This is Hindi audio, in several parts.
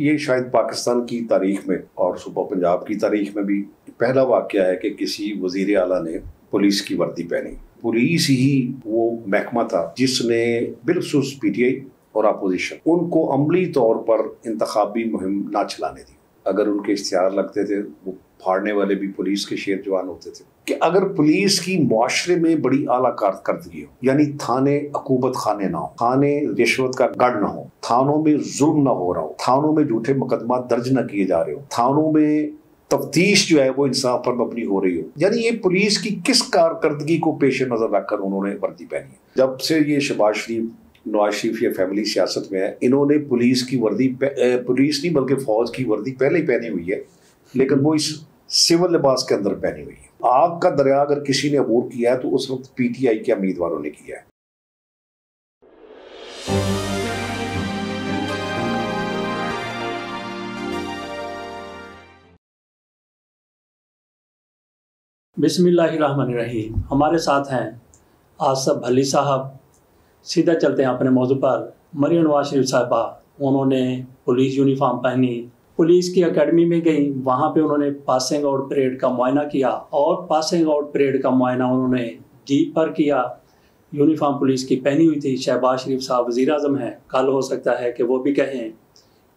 ये शायद पाकिस्तान की तारीख में और सुबह पंजाब की तारीख में भी पहला वाक्य है कि किसी वज़ीर अला ने पुलिस की वर्दी पहनी। पुलिस ही वो महकमा था जिसने बिलखसूस आई और अपोजिशन, उनको अमली तौर पर इंतबी मुहिम ना चलाने दी। अगर उनके इश्तहार लगते थे, वो फाड़ने वाले भी पुलिस के शेर जवान होते थे। कि अगर पुलिस की माशरे में बड़ी आला कारकर्दगी हो, यानी थाने अकूबत खाने ना हो, थाने रिश्वत का गढ़ ना हो, थानों में जुल्म ना हो रहा हो, थानों में झूठे मुकदमा दर्ज न किए जा रहे हो, थानों में तफ्तीश जो है वो इंसाफ पर मबनी हो रही हो, यानी ये पुलिस की किस कारकर्दगी को पेश नज़र रखकर उन्होंने वर्दी पहनी है? जब से ये शबाज शरीफ, नवाज़ शरीफ या फैमिली सियासत में है, इन्होंने पुलिस की वर्दी पुलिस नहीं बल्कि फौज की वर्दी पहले ही पहनी हुई है, लेकिन वो इस सिविल लिबास के अंदर पहनी हुई है। आग का दरिया अगर किसी ने अबूर किया है तो उस वक्त पीटीआई के उम्मीदवारों ने किया है। बिस्मिल्लाहिर्रहमानिर्रहीम। हमारे साथ हैं आसफ भली साहब। सीधा चलते हैं अपने मौजू पर। मरियम नवाज़ शरीफ साहबा, उन्होंने पुलिस यूनिफॉर्म पहनी पुलिस की एकेडमी में गई, वहाँ पे उन्होंने पासिंग आउट परेड का मुआयना किया और पासिंग आउट परेड का मुआयना उन्होंने जीप पर किया। यूनिफॉर्म पुलिस की पहनी हुई थी, शहबाज शरीफ साहब वज़ी अजम हैं। कल हो सकता है कि वो भी कहें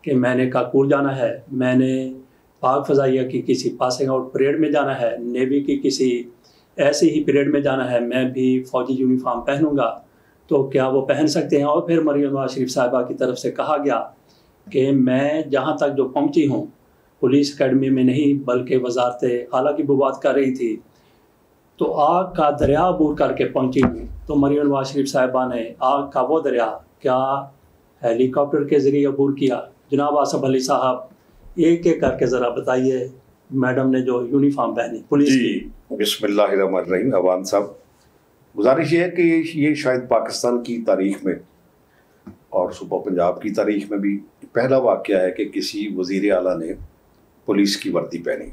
कि मैंने काकूर जाना है, मैंने पाक फ़जाइया की किसी पासिंग आउट परेड में जाना है, नेवी की किसी ऐसे ही परेड में जाना है, मैं भी फ़ौजी यूनिफॉर्म पहनूँगा। तो क्या वो पहन सकते हैं? और फिर मरियम नवाज़ शरीफ साहिबा की तरफ़ से कहा गया कि मैं जहाँ तक जो पहुँची हूँ पुलिस अकेडमी में नहीं बल्कि वजारत आला की बुबात कर रही थी। तो आग का दरिया अबूर करके पहुँची हूँ। तो मरियम नवाज़ शरीफ साहिबा ने आग का वो दरिया क्या हेलीकॉप्टर के ज़रिए अबूर किया? जनाब आसफ अली साहब एक एक करके ज़रा बताइए मैडम ने जो यूनिफॉर्म पहनी पुलिस की। बिस्मिल्लाहिर्रहमानिर्रहीम अवान साहब। गुजारिश ये है कि ये शायद पाकिस्तान की तारीख में और सुबह पंजाब की तारीख में भी पहला वाक्य है कि किसी वज़ीर अला ने पुलिस की वर्दी पहनी।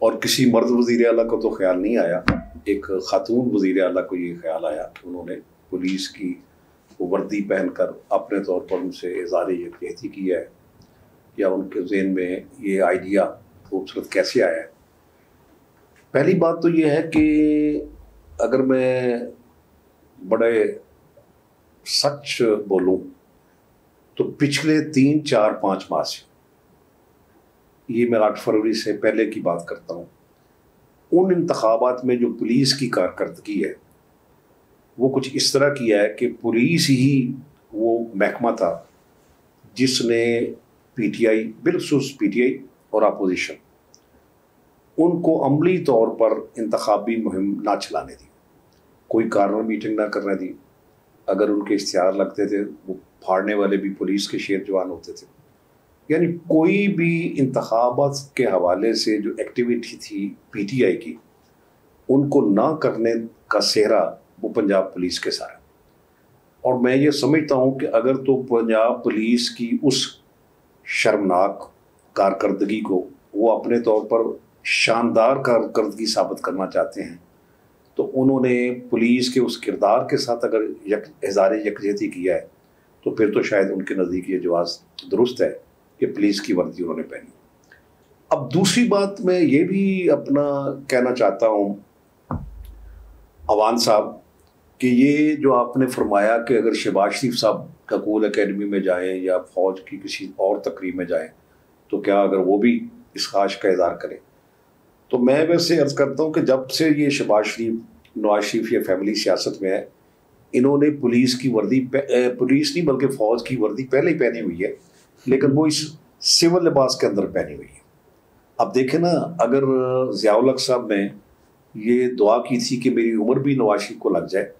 और किसी मर्द वज़ीर अला को तो ख्याल नहीं आया, एक ख़ातून वज़ीर अला को ये ख्याल आया कि उन्होंने पुलिस की वर्दी पहनकर अपने तौर पर उनसे इजार यकजहती किया है, या उनके जेन में ये आइडिया खूबसूरत कैसे आया है? पहली बात तो ये है कि अगर मैं बड़े सच बोलूँ तो पिछले तीन, चार, पाँच माह से ये मैं आठ फरवरी से पहले की बात करता हूँ, उन इंतबात में जो पुलिस की कारकर्दगी है, वो कुछ इस तरह किया है कि पुलिस ही वो महकमा था जिसने पीटीआई, बिलखसूस पीटीआई और अपोजिशन, उनको अमली तौर पर इंतबी मुहिम ना चलाने दी, कोई कारण मीटिंग ना करने दी। अगर उनके इश्तहार लगते थे, वो फाड़ने वाले भी पुलिस के शेर जवान होते थे। यानी कोई भी इंतबात के हवाले से जो एक्टिविटी थी पीटीआई की, उनको ना करने का सेहरा वो पंजाब पुलिस के साथ और मैं ये समझता हूँ कि अगर तो पंजाब पुलिस की उस शर्मनाक कारकर्दगी को वो अपने तौर पर शानदार कारकर्दगी साबित करना चाहते हैं तो उन्होंने पुलिस के उस किरदार के साथ अगर यक, इजार यकजहती किया है तो फिर तो शायद उनके नज़दीक ये जवाब दुरुस्त है कि पुलिस की वर्दी उन्होंने पहनी। अब दूसरी बात मैं ये भी अपना कहना चाहता हूँ, अवान साहब, कि ये जो आपने फरमाया कि अगर शहबाज शरीफ साहब ककूल अकेडमी में जाएँ या फौज की किसी और तकरीब में जाएँ तो क्या अगर वो भी इस खाश का इजहार करें? तो मैं वैसे अर्ज़ करता हूँ कि जब से ये शबाज शरीफ, नवाज़ शरीफ या फैमिली सियासत में है, इन्होंने पुलिस की वर्दी पुलिस नहीं बल्कि फ़ौज की वर्दी पहले ही पहनी हुई है, लेकिन वो इस सिविल लिबास के अंदर पहनी हुई है। अब देखें ना, अगर ज़ियाउलक साहब ने ये दुआ की थी कि मेरी उम्र भी नवाज़ शरीफ को लग जाए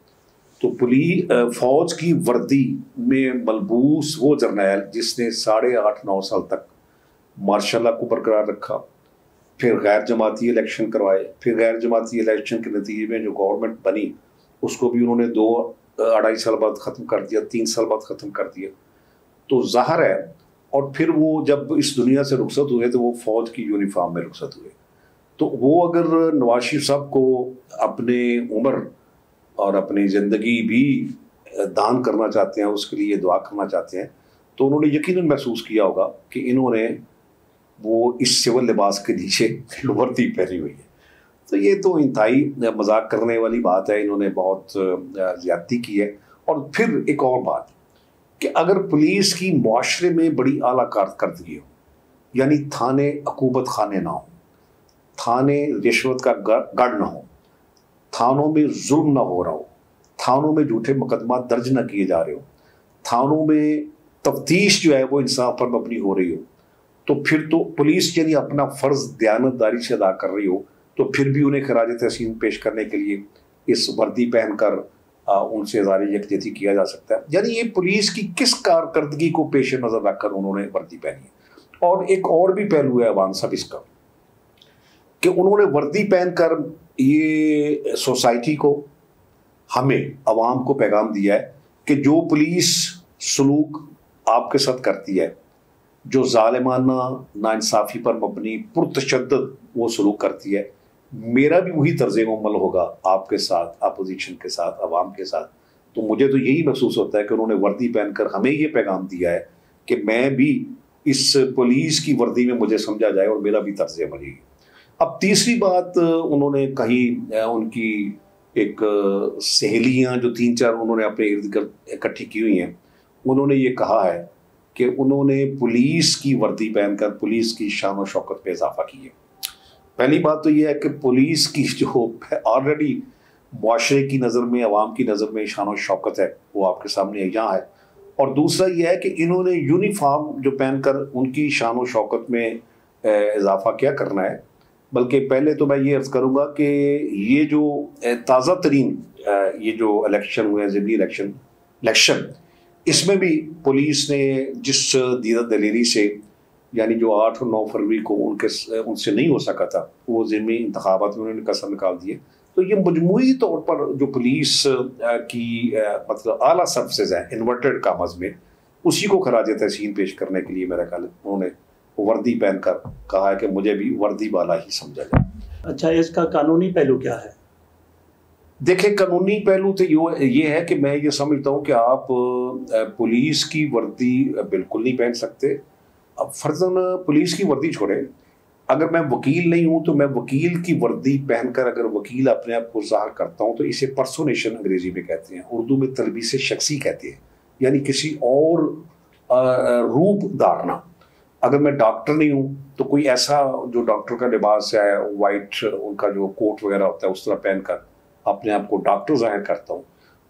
तो पुलिस फ़ौज की वर्दी में मलबूस वो जर्नैल जिसने साढ़े आठ नौ साल तक मार्शल को बरकरार रखा फिर गैर जमाती इलेक्शन करवाए, फिर गैर जमाती इलेक्शन के नतीजे में जो गवर्नमेंट बनी, उसको भी उन्होंने दो अढ़ाई साल बाद ख़त्म कर दिया, तीन साल बाद ख़त्म कर दिया। तो ज़ाहर है, और फिर वो जब इस दुनिया से रुखसत हुए तो वो फ़ौज की यूनिफॉर्म में रुखसत हुए। तो वो अगर नवाज़ शरीफ साहब को अपने उम्र और अपनी ज़िंदगी भी दान करना चाहते हैं, उसके लिए दुआ करना चाहते हैं तो उन्होंने यकीनन महसूस किया होगा कि इन्होंने वो इस सिविल लिबास के नीचे वर्दी पहनी हुई है। तो ये तो इंतहाई मज़ाक करने वाली बात है, इन्होंने बहुत ज़्यादती की है। और फिर एक और बात, कि अगर पुलिस की माशरे में बड़ी आला कारकर्दगी हो, यानी थाने अकूबत खाने ना हो, थाने रिश्वत का गढ़ ना हो, थानों में जुल्म ना हो रहा हो, थानों में झूठे मुकदमा दर्ज ना किए जा रहे हो, थानों में तफ्तीश जो है वो इंसाफ पर मबनी हो रही हो तो फिर तो पुलिस यदि अपना फ़र्ज़ दयानतदारी से अदा कर रही हो तो फिर भी उन्हें खराज तहसीन पेश करने के लिए इस वर्दी पहनकर उनसे इजार यकजहती किया जा सकता है। यानी ये पुलिस की किस कारकर्दगी को पेश नज़र रखकर उन्होंने वर्दी पहनी है? और एक और भी पहलू है, अवान साहब, इसका, कि उन्होंने वर्दी पहनकर ये सोसाइटी को, हमें, अवाम को पैगाम दिया है कि जो पुलिस सलूक आपके साथ करती है जो ालिमाना नाइंसाफ़ी पर मबनी पुरतशद वो सलूक करती है। मेरा भी वही तर्ज अमल होगा आपके साथ, अपोजिशन के साथ, अवाम के साथ। तो मुझे तो यही महसूस होता है कि उन्होंने वर्दी पहनकर हमें ये पैगाम दिया है कि मैं भी इस पुलिस की वर्दी में मुझे समझा जाए और मेरा भी तर्ज अमल अब तीसरी बात, उन्होंने कही उनकी एक सहेलियाँ जो तीन चार उन्होंने अपने इर्द गिर्द इकट्ठी की हुई हैं, उन्होंने ये कहा है कि उन्होंने पुलिस की वर्दी पहनकर पुलिस की शान और शौकत पे इजाफा की है पहली बात तो यह है कि पुलिस की जो ऑलरेडी माशरे की नज़र में, अवाम की नज़र में शान और शौकत है, वो आपके सामने यहाँ है। और दूसरा यह है कि इन्होंने यूनिफॉर्म जो पहनकर उनकी शान और शौकत में इजाफा क्या करना है? बल्कि पहले तो मैं ये अर्ज़ करूँगा कि ये जो ताज़ा तरीन ये जो इलेक्शन हुए हैं, ज़िमनी इलेक्शन इलेक्शन इसमें भी पुलिस ने जिस दीदा दलेरी से, यानी जो आठ और नौ फरवरी को उनके उनसे नहीं हो सका था, वो ज़िमी इंतबात में उन्होंने कसर निकाल दिए तो ये मजमू तौर पर जो पुलिस की मतलब आला सर्विसेज़ हैं इन्वर्टेड कामज में, उसी को खराज तहसीन पेश करने के लिए मेरा ख्याल उन्होंने वर्दी पहनकर कहा है कि मुझे भी वर्दी वाला ही समझा जाए। अच्छा इसका कानूनी पहलू क्या है? देखिए कानूनी पहलू तो ये है कि मैं ये समझता हूँ कि आप पुलिस की वर्दी बिल्कुल नहीं पहन सकते। अब फर्जन पुलिस की वर्दी छोड़े। अगर मैं वकील नहीं हूँ तो मैं वकील की वर्दी पहनकर अगर वकील अपने आप को ज़ाहिर करता हूँ तो इसे पर्सोनेशन अंग्रेज़ी में कहते हैं, उर्दू में तलबी से शख्सी कहते हैं, यानी किसी और रूप धारना अगर मैं डॉक्टर नहीं हूँ तो कोई ऐसा जो डॉक्टर का लिबास है वाइट उनका जो कोट वगैरह होता है, उस तरह पहनकर अपने आप को डॉक्टर ज़ाहिर करता हूँ।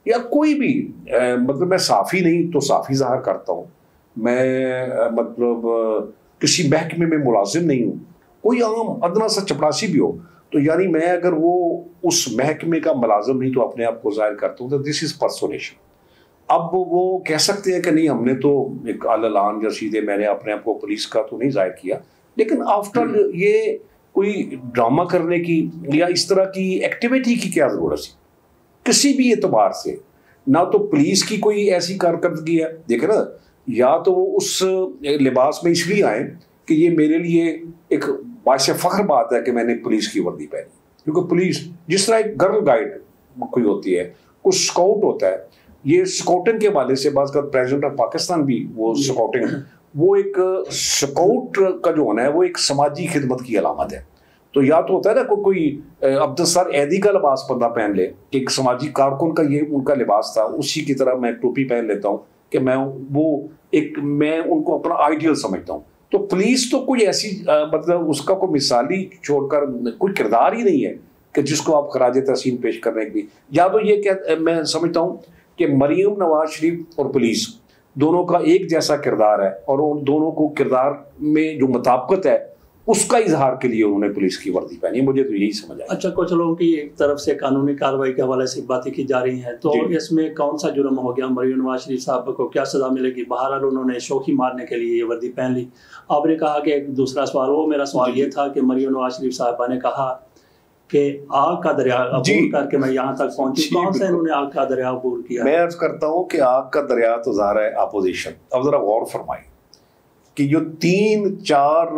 या कोई भी मतलब मैं साफ़ी नहीं तो साफ़ी ज़ाहिर करता हूँ। मैं मतलब किसी महकमे में मुलाजिम नहीं हूँ। कोई आम अदना सा चपरासी भी हो तो यानी मैं अगर वो उस महकमे का मुलाजिम नहीं तो अपने आप को ज़ाहिर करता हूँ तो दिस इज़ पर्सोनेशन अब वो कह सकते हैं कि नहीं हमने तो एक आलान या सीधे मैंने अपने आप को पुलिस का तो नहीं ज़ाहिर किया लेकिन आफ्टर ये कोई ड्रामा करने की या इस तरह की एक्टिविटी की क्या ज़रूरत थी? किसी भी एतबार से। ना तो पुलिस की कोई ऐसी कारकर्दगी है। देखे ना या तो वो उस लिबास में इसलिए आए कि ये मेरे लिए एक बाश फ़ख्र बात है कि मैंने पुलिस की वर्दी पहनी। क्योंकि पुलिस जिस तरह एक गर्ल गाइड कोई होती है कुछ स्काउट होता है ये स्काउटिंग के हवाले से बात कर प्रेसिडेंट ऑफ़ पाकिस्तान भी वो स्काउटिंग वो एक स्काउट का जो होना है वो एक समाजी खिदमत की अलामत है। तो या तो होता है ना को, कोई अब्दुल सर ऐदी का लिबास बंदा पहन ले कि एक समाजी कारकुन का ये उनका लिबास था उसी की तरह मैं टोपी पहन लेता हूँ कि मैं वो एक मैं उनको अपना आइडियल समझता हूँ। तो पुलिस तो कोई ऐसी मतलब उसका कोई मिसाली छोड़कर कोई किरदार ही नहीं है कि जिसको आप खराज तहसीन पेश करने के। लिए या तो ये कह मैं समझता हूँ कि मरीम नवाज़ शरीफ और पुलिस दोनों का एक जैसा किरदार है और उन दोनों को किरदार में जो मुताबकत है उसका इजहार के लिए उन्होंने पुलिस की वर्दी पहनी मुझे तो यही समझ आया। अच्छा कुछ लोगों की एक तरफ़ से कानूनी कार्रवाई के हवाले से बातें की जा रही हैं। तो इसमें कौन सा जुर्म हो गया? मरीम नवाज़ शरीफ साहब को क्या सजा मिलेगी? बहरहाल उन्होंने शोखी मारने के लिए ये वर्दी पहन ली। आपने कहा कि एक दूसरा सवाल वो मेरा सवाल ये था कि मरीम नवाज़ शरीफ साहबा ने कहा कि आग का दरिया अबूर करके मैं यहाँ तक पहुँची। कौन सा इन्होंने आग का दरिया अबूर किया? मैं अर्ज़ करता हूँ कि आग का दरिया तो ज़ाहिर है अपोजिशन अब ज़रा गौर फरमाई कि जो तीन चार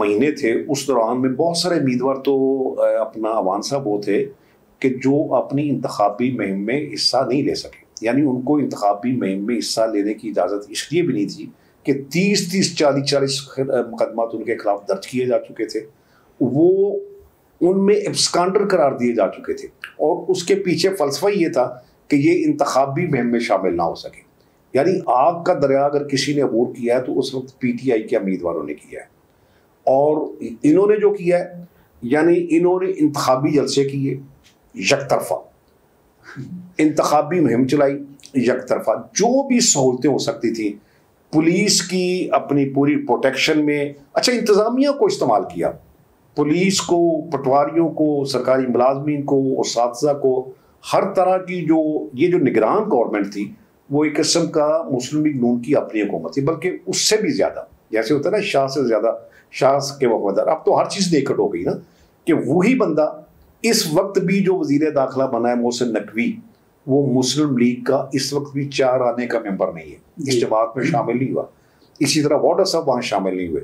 महीने थे उस दौरान में बहुत सारे उम्मीदवार तो अपना अवान साहब वो थे कि जो अपनी इंतबी मुहिम में हिस्सा नहीं ले सके। यानी उनको इंतबी मुहिम में हिस्सा लेने की इजाज़त इसलिए भी नहीं थी कि तीस तीस चालीस चालीस मुकदमा उनके खिलाफ दर्ज किए जा चुके थे। वो उनमें एब्सकांडर करार दिए जा चुके थे। और उसके पीछे फलसफा ये था कि ये इंतबी मुहिम में शामिल ना हो सके। यानी आग का दरिया अगर किसी ने अबूर किया है तो उस वक्त पीटीआई के उम्मीदवारों ने किया है। और इन्होंने जो किया है, यानी इन्होंने इंतबी जलसे किए, यक तरफा। इंतबी मुहिम चलाई, यक तरफा। जो भी सहूलतें हो सकती थी, पुलिस की अपनी पूरी प्रोटेक्शन में अच्छा इंतज़ामिया को इस्तेमाल किया। पुलिस को पटवारियों को सरकारी मुलाजमीन को और को हर तरह की जो ये जो निगरान गवर्नमेंट थी वो एक किस्म का मुस्लिम लीग नून की अपनी हुकूमत थी बल्कि उससे भी ज़्यादा। जैसे होता है ना शाह से ज़्यादा शाह के वफादार। अब तो हर चीज़ नेकट हो गई ना कि वही बंदा इस वक्त भी जो वज़ीर दाखिला बना है मोहसिन नकवी वो मुस्लिम लीग का इस वक्त भी चार आने का मेंबर नहीं है। इस जमात में शामिल नहीं हुआ। इसी तरह वाटर साहब वहाँ शामिल नहीं हुए।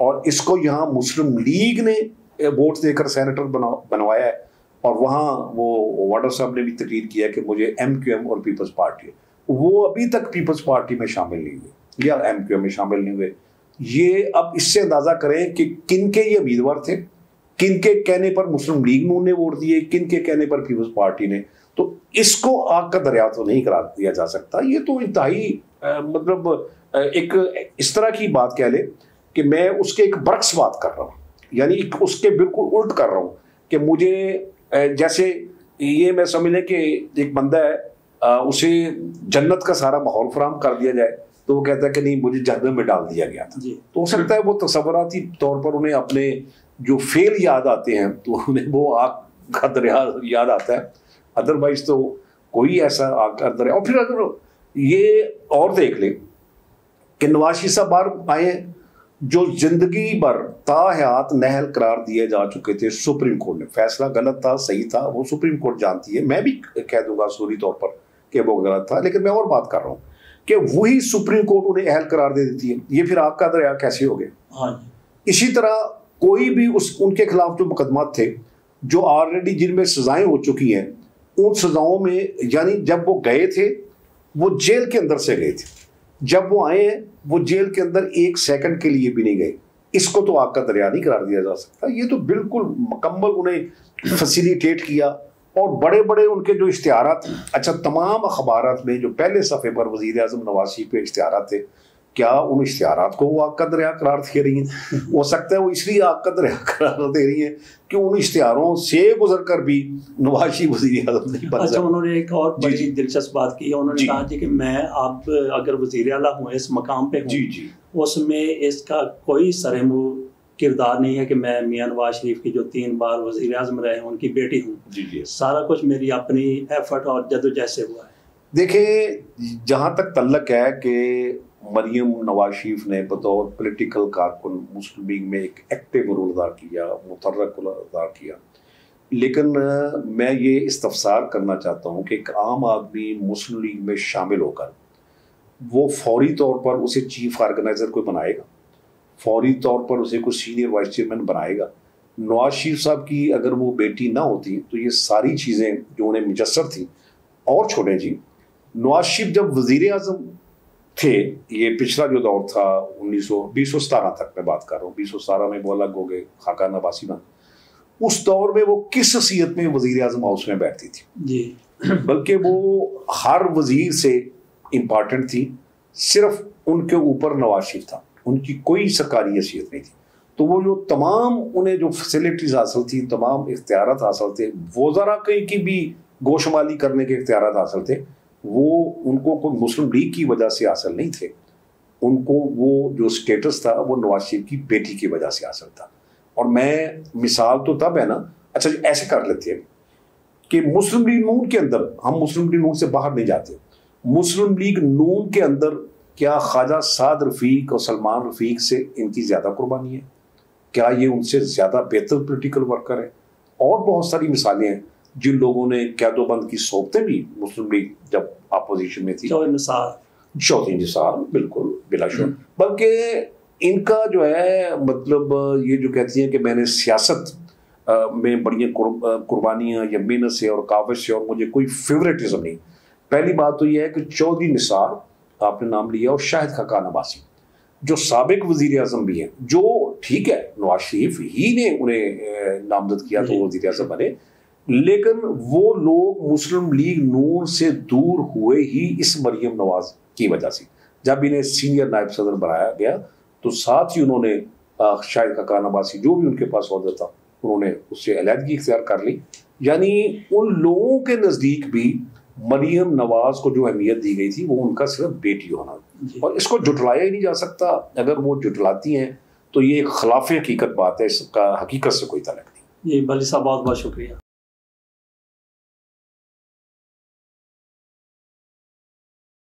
और इसको यहाँ मुस्लिम लीग ने वोट देकर सेनेटर बना, बनवाया है। और वहाँ वो वाटर साहब ने भी तकरीर किया कि मुझे एम क्यू एम और पीपल्स पार्टी वो अभी तक पीपल्स पार्टी में शामिल नहीं हुए। या एम क्यू एम में शामिल नहीं हुए। ये अब इससे अंदाज़ा करें कि किन के ये उम्मीदवार थे किन के कहने पर मुस्लिम लीग नून ने वोट दिए किन के कहने पर पीपल्स पार्टी ने। तो इसको आग का दरिया तो नहीं करा दिया जा सकता। ये तो इंतहाई मतलब एक इस तरह की बात कह ले कि मैं उसके एक बरक्स बात कर रहा हूँ। यानी उसके बिल्कुल उल्ट कर रहा हूँ कि मुझे जैसे ये मैं समझ लें कि एक बंदा है उसे जन्नत का सारा माहौल फराम कर दिया जाए तो वो कहता है कि नहीं मुझे जहनम में डाल दिया गया था। तो हो सकता है वो तस्वराती तौर पर उन्हें अपने जो फेल याद आते हैं तो उन्हें वो आग का दरिया याद आता है। अदरवाइज़ तो कोई ऐसा आग का दरिया और फिर अगर ये और देख ले कि नवाशी साहब बार आए जो ज़िंदगी भर ताहयात नहल करार दिए जा चुके थे सुप्रीम कोर्ट ने। फैसला गलत था सही था वो सुप्रीम कोर्ट जानती है। मैं भी कह दूँगा सूरी तौर पर कि वो गलत था लेकिन मैं और बात कर रहा हूँ कि वही सुप्रीम कोर्ट उन्हें अहल करार दे देती है। ये फिर आपका दरिया कैसे हो गया? हाँ इसी तरह कोई भी उस उनके खिलाफ जो मुकदमा थे जो ऑलरेडी जिनमें सजाएँ हो चुकी हैं उन सजाओं में यानी जब वो गए थे वो जेल के अंदर से गए थे। जब वो आए हैं, वो जेल के अंदर एक सेकंड के लिए भी नहीं गए। इसको तो आग का दरिया नहीं करार दिया जा सकता। ये तो बिल्कुल मुकम्मल उन्हें फैसिलिटेट किया और बड़े बड़े उनके जो इश्तहार अच्छा तमाम अखबार में जो पहले सफ़े पर वज़ीर अजम नवासी पे इश्तहार थे क्या उन इश्तार को वो आग का दरिया करार दे रही हैं? हो सकता है वो इसलिए आग का दरिया करार दे रही हैं कि उन इश्तारों से गुजर कर भी नवाशी वज़ीर आज़म नहीं बन अच्छा उन्होंने एक और बड़ी दिलचस्प बात की उन्होंने कहा कि मैं आप अगर वज़ीर अला हूँ इस मकाम पे जी जी। उसमें इसका कोई सरमू किरदार नहीं है कि मैं मियाँ नवाज़ शरीफ की जो तीन बार वज़ीर अजम रहे हैं उनकी बेटी हूँ। सारा कुछ मेरी अपनी एफर्ट और जदोजहद हुआ है। देखिए जहाँ तक तल्लक है कि मरियम नवाज़ शरीफ ने बतौर पोलिटिकल कारकुन मुस्लिम लीग में एक एक्टिव रोल अदा किया मुतरक अदा किया। लेकिन मैं ये इस्तफसार करना चाहता हूँ कि एक आम आदमी मुस्लिम लीग में शामिल होकर, वो फौरी तौर पर उसे चीफ ऑर्गेनाइज़र को बनाएगा? फौरी तौर पर उसे कोई सीनियर वाइस चेयरमैन बनाएगा? नवाज़ शरीफ साहब की अगर वो बेटी ना होती तो ये सारी चीज़ें जो उन्हें मुजस्सर थी, और छोड़ें जी, नवाज़ शरीफ जब वज़ीर अजम थे ये पिछला जो दौर था उन्नीस सौ बीस सौ सतारह तक मैं बात कर रहा हूँ बीस सौ सतारह में वो अलग हो गए खाका नबासी में उस दौर में वो किस हसीियत में वज़ीर अजम हाउस में बैठती थी? जी। बल्कि वो हर वज़ीर से इंपॉर्टेंट थी सिर्फ़ उनके ऊपर नवाज़ शरीफ था उनकी कोई सरकारी हैसियत नहीं थी। तो वो जो तमाम उन्हें जो फैसिलिटीज़ हासिल थी तमाम इख्तियार हासिल थे वो ज़रा कहीं की भी गोशमाली करने के इख्तियार हासिल थे वो उनको कोई मुस्लिम लीग की वजह से हासिल नहीं थे। उनको वो जो स्टेटस था, वो नवाज़ शरीफ की बेटी की वजह से हासिल था। और मैं, मिसाल तो तब है ना अच्छा ऐसे कर लेते हैं कि मुस्लिम लीग नून के अंदर, हम मुस्लिम लीग नून से बाहर नहीं जाते। मुस्लिम लीग नून के अंदर क्या ख्वाजा साद रफ़ीक और सलमान रफ़ीक से इनकी ज़्यादा कुर्बानी है? क्या ये उनसे ज़्यादा बेहतर पोलिटिकल वर्कर है? और बहुत सारी मिसालें हैं। जिन लोगों ने कैदोबंद की सोबतें भी मुस्लिम लीग जब अपोजिशन में थी। चौथी निसार। बिल्कुल बिलाशुर बल्कि इनका जो है मतलब ये जो कहती हैं कि मैंने सियासत में बड़ी कुर्बानियाँ या मेहनत से और काविश से और मुझे कोई फेवरेटिज्म नहीं। पहली बात तो यह है कि चौधरी निसार आपने नाम लिया और शाहिद खकान अबासी जो सबक वज़ीर अजम भी हैं जो ठीक है नवाज़ शरीफ ही ने उन्हें नामजद किया तो वज़ीर अजम बने लेकिन वो लोग मुस्लिम लीग नून से दूर हुए ही इस मरियम नवाज़ की वजह से। जब इन्हें सीनियर नायब सदर बनाया गया तो साथ ही उन्होंने शायद खकान अब्बासी जो भी उनके पास अहदा था उन्होंने उससे अलीहदगी इख्तियार कर ली। यानी उन लोगों के नज़दीक भी मरियम नवाज़ को जो अहमियत दी गई थी वो उनका सिर्फ़ बेटी होना। और इसको जुटलाया ही नहीं जा सकता। अगर वो जुटलाती हैं तो ये एक खिलाफ हकीकत बात है इसका हकीकत से कोई तलक नहीं। जी भली साहब बहुत बहुत शुक्रिया।